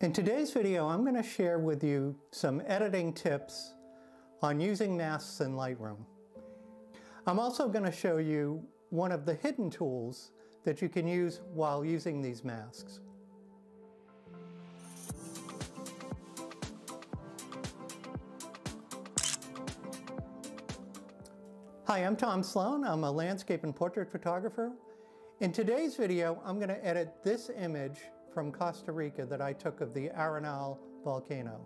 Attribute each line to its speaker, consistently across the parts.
Speaker 1: In today's video, I'm going to share with you some editing tips on using masks in Lightroom. I'm also going to show you one of the hidden tools that you can use while using these masks. Hi, I'm Tom Sloan. I'm a landscape and portrait photographer. In today's video, I'm going to edit this image from Costa Rica that I took of the Arenal volcano.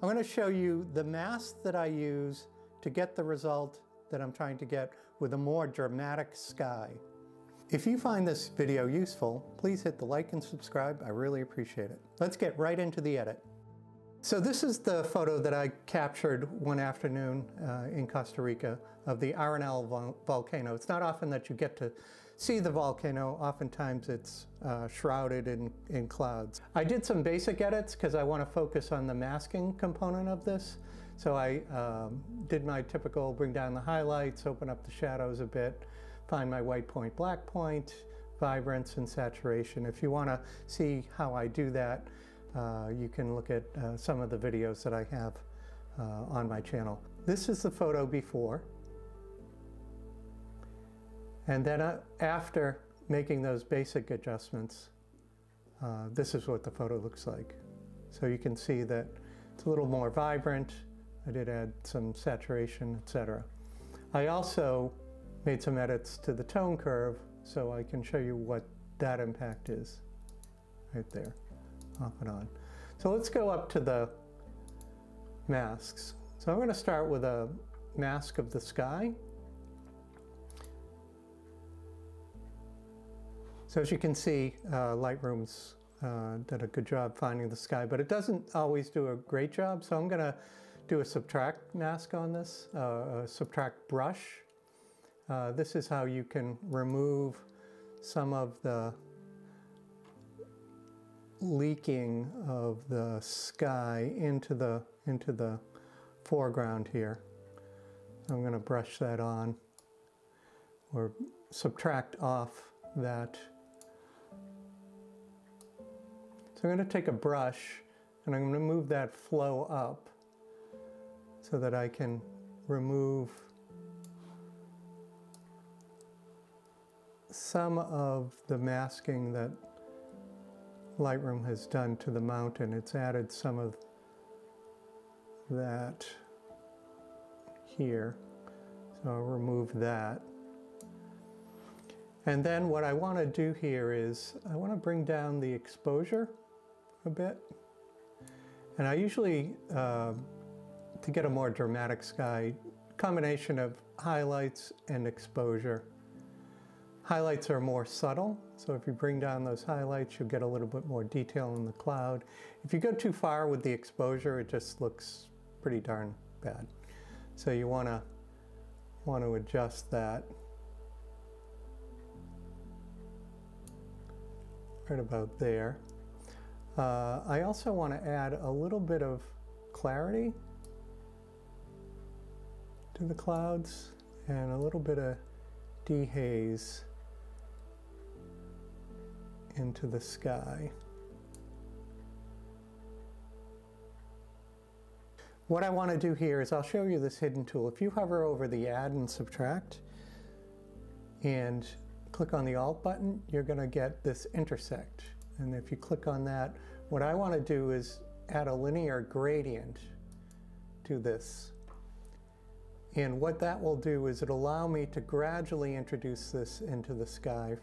Speaker 1: I'm going to show you the mask that I use to get the result that I'm trying to get with a more dramatic sky. If you find this video useful, please hit the like and subscribe. I really appreciate it. Let's get right into the edit. So this is the photo that I captured one afternoon uh, in Costa Rica of the Arenal vol volcano. It's not often that you get to see the volcano. Oftentimes it's uh, shrouded in, in clouds. I did some basic edits because I want to focus on the masking component of this. So I um, did my typical bring down the highlights, open up the shadows a bit, find my white point, black point, vibrance and saturation. If you want to see how I do that, uh, you can look at uh, some of the videos that I have uh, on my channel. This is the photo before. And then uh, after making those basic adjustments, uh, this is what the photo looks like. So you can see that it's a little more vibrant. I did add some saturation, etc. I also made some edits to the tone curve so I can show you what that impact is right there off and on. So let's go up to the masks. So I'm going to start with a mask of the sky. So as you can see, uh, Lightroom's uh, did a good job finding the sky, but it doesn't always do a great job. So I'm going to do a subtract mask on this, uh, a subtract brush. Uh, this is how you can remove some of the leaking of the sky into the into the foreground here. I'm going to brush that on or subtract off that. So I'm going to take a brush and I'm going to move that flow up so that I can remove some of the masking that Lightroom has done to the mountain. It's added some of that here. So I'll remove that. And then what I want to do here is I want to bring down the exposure a bit. And I usually, uh, to get a more dramatic sky, combination of highlights and exposure. Highlights are more subtle, so if you bring down those highlights, you'll get a little bit more detail in the cloud. If you go too far with the exposure, it just looks pretty darn bad. So you want to want to adjust that right about there. Uh, I also want to add a little bit of clarity to the clouds and a little bit of dehaze into the sky. What I want to do here is I'll show you this hidden tool. If you hover over the add and subtract and click on the alt button, you're going to get this intersect. And if you click on that, what I want to do is add a linear gradient to this. And what that will do is it'll allow me to gradually introduce this into the sky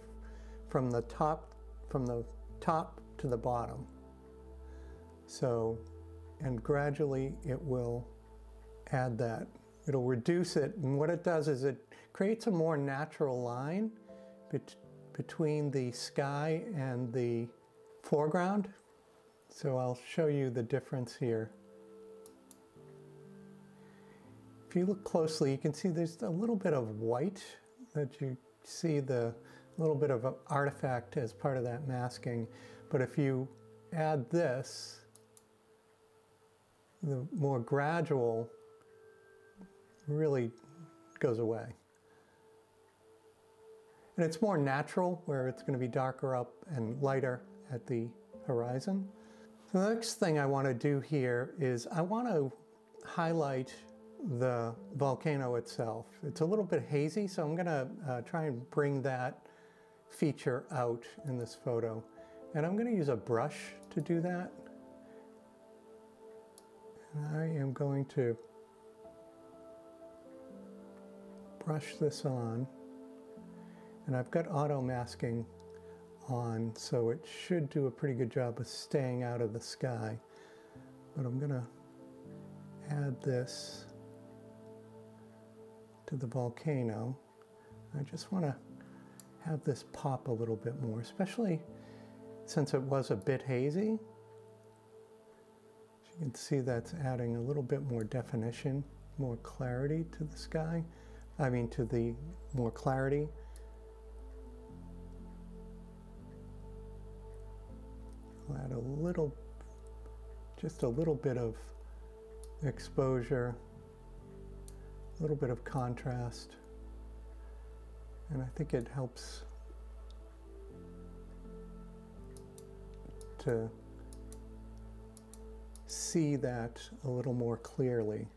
Speaker 1: from the top from the top to the bottom. So, and gradually it will add that. It'll reduce it, and what it does is it creates a more natural line bet between the sky and the foreground. So I'll show you the difference here. If you look closely, you can see there's a little bit of white that you see the little bit of artifact as part of that masking. But if you add this, the more gradual really goes away. And it's more natural where it's going to be darker up and lighter at the horizon. The next thing I want to do here is I want to highlight the volcano itself. It's a little bit hazy, so I'm going to uh, try and bring that feature out in this photo. And I'm going to use a brush to do that. And I am going to brush this on. And I've got auto masking on, so it should do a pretty good job of staying out of the sky. But I'm going to add this to the volcano. I just want to have this pop a little bit more, especially since it was a bit hazy. As you can see that's adding a little bit more definition, more clarity to the sky. I mean to the more clarity. Add a little, just a little bit of exposure, a little bit of contrast. And I think it helps to see that a little more clearly.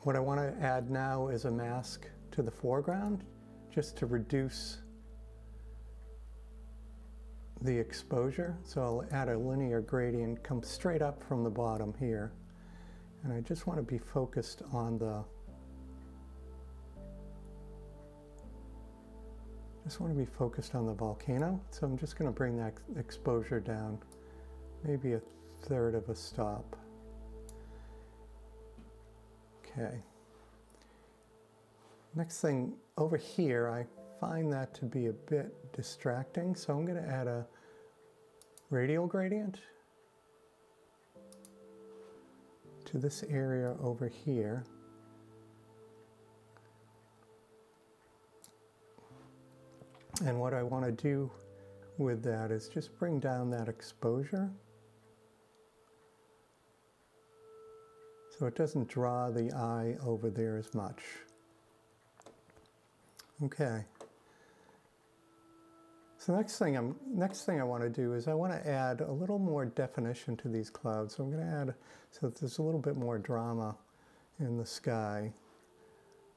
Speaker 1: What I want to add now is a mask to the foreground just to reduce the exposure. So I'll add a linear gradient, come straight up from the bottom here. And I just want to be focused on the just want to be focused on the volcano. So I'm just going to bring that exposure down maybe a third of a stop. Okay. Next thing over here, I find that to be a bit distracting, so I'm going to add a radial gradient to this area over here. And what I want to do with that is just bring down that exposure so it doesn't draw the eye over there as much. Okay. So next thing I'm next thing I want to do is I want to add a little more definition to these clouds. So I'm going to add so that there's a little bit more drama in the sky.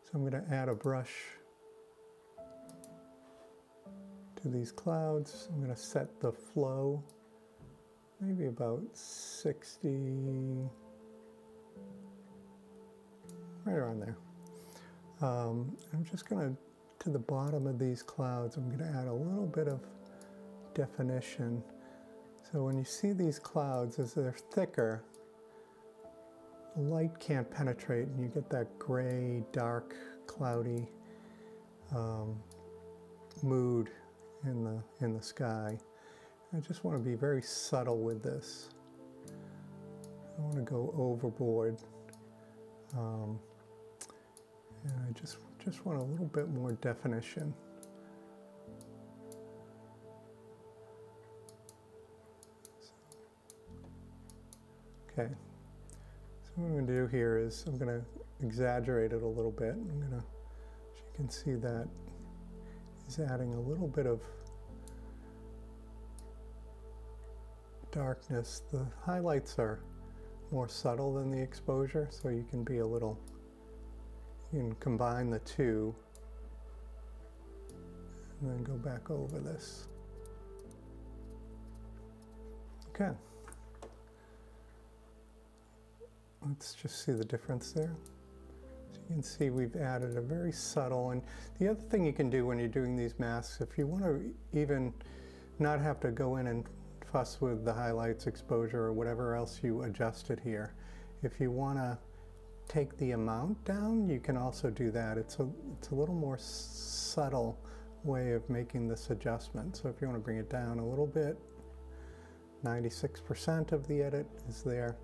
Speaker 1: So I'm going to add a brush to these clouds. I'm going to set the flow maybe about 60 right around there. Um, I'm just going to, to the bottom of these clouds, I'm going to add a little bit of definition. So when you see these clouds, as they're thicker, light can't penetrate and you get that gray, dark, cloudy um, mood in the, in the sky. I just want to be very subtle with this. I want to go overboard. Um, and I just, just want a little bit more definition. Okay, so what I'm going to do here is I'm going to exaggerate it a little bit. I'm going to, as you can see that is adding a little bit of darkness. The highlights are more subtle than the exposure, so you can be a little you can combine the two and then go back over this. Okay. Let's just see the difference there. So you can see we've added a very subtle, and the other thing you can do when you're doing these masks, if you want to even not have to go in and fuss with the highlights, exposure, or whatever else you adjusted here, if you want to take the amount down, you can also do that. It's a, it's a little more subtle way of making this adjustment. So if you want to bring it down a little bit, 96% of the edit is there.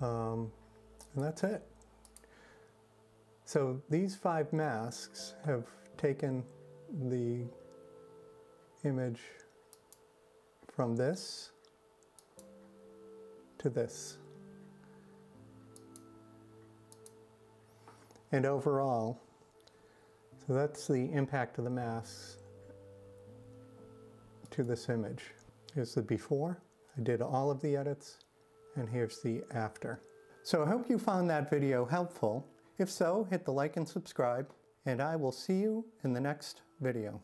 Speaker 1: Um, and that's it. So these five masks have taken the image from this to this. And overall, so that's the impact of the masks to this image. Here's the before. I did all of the edits, and here's the after. So I hope you found that video helpful. If so, hit the like and subscribe, and I will see you in the next video.